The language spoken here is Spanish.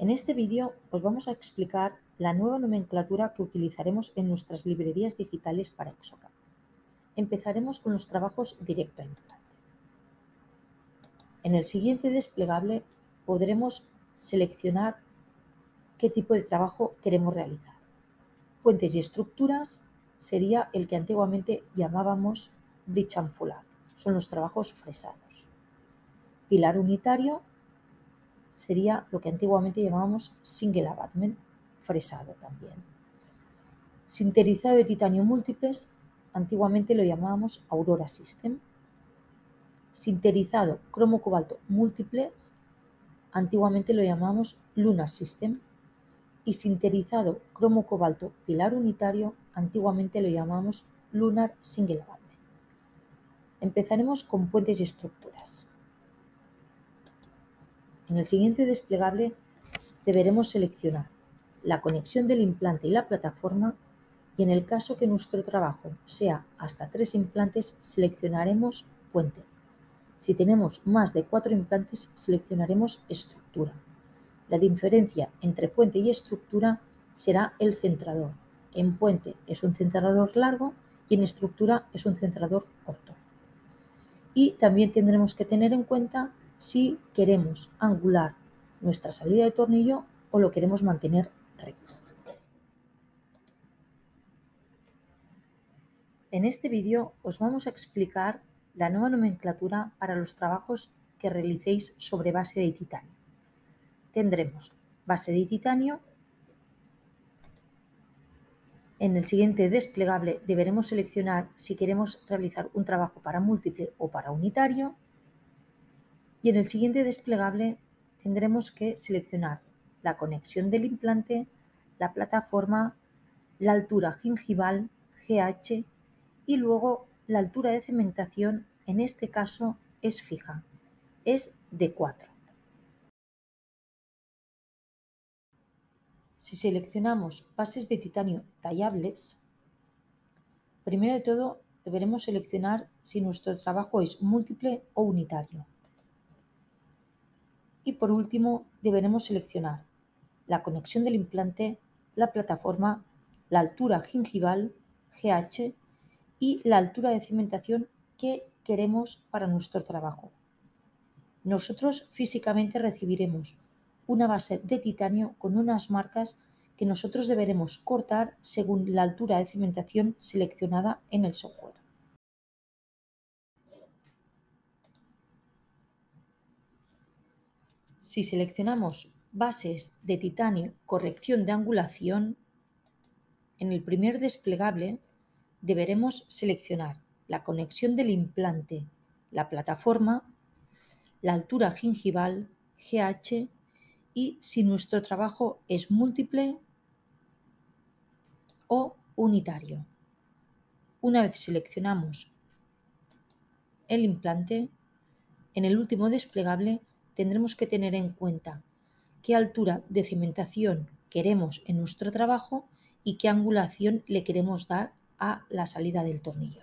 En este vídeo os vamos a explicar la nueva nomenclatura que utilizaremos en nuestras librerías digitales para Exocad. Empezaremos con los trabajos directo a implante. En el siguiente desplegable podremos seleccionar qué tipo de trabajo queremos realizar. Puentes y estructuras sería el que antiguamente llamábamos bridge son los trabajos fresados. Pilar unitario sería lo que antiguamente llamábamos single abutment, fresado también. Sinterizado de titanio múltiples, antiguamente lo llamábamos Aurora System. Sinterizado cromo cobalto múltiples, antiguamente lo llamábamos Lunar System. Y sinterizado cromo cobalto pilar unitario, antiguamente lo llamamos Lunar Single Abutment. Empezaremos con puentes y estructuras. En el siguiente desplegable deberemos seleccionar la conexión del implante y la plataforma y en el caso que nuestro trabajo sea hasta tres implantes seleccionaremos puente. Si tenemos más de cuatro implantes seleccionaremos estructura. La diferencia entre puente y estructura será el centrador. En puente es un centrador largo y en estructura es un centrador corto. Y también tendremos que tener en cuenta si queremos angular nuestra salida de tornillo o lo queremos mantener recto. En este vídeo os vamos a explicar la nueva nomenclatura para los trabajos que realicéis sobre base de titanio. Tendremos base de titanio. En el siguiente desplegable deberemos seleccionar si queremos realizar un trabajo para múltiple o para unitario y en el siguiente desplegable tendremos que seleccionar la conexión del implante, la plataforma, la altura gingival, GH, y luego la altura de cementación, en este caso es fija, es de 4. Si seleccionamos bases de titanio tallables, primero de todo deberemos seleccionar si nuestro trabajo es múltiple o unitario. Y por último, deberemos seleccionar la conexión del implante, la plataforma, la altura gingival, GH, y la altura de cimentación que queremos para nuestro trabajo. Nosotros físicamente recibiremos una base de titanio con unas marcas que nosotros deberemos cortar según la altura de cimentación seleccionada en el software. Si seleccionamos bases de titanio corrección de angulación, en el primer desplegable deberemos seleccionar la conexión del implante, la plataforma, la altura gingival, GH y si nuestro trabajo es múltiple o unitario. Una vez seleccionamos el implante, en el último desplegable tendremos que tener en cuenta qué altura de cimentación queremos en nuestro trabajo y qué angulación le queremos dar a la salida del tornillo.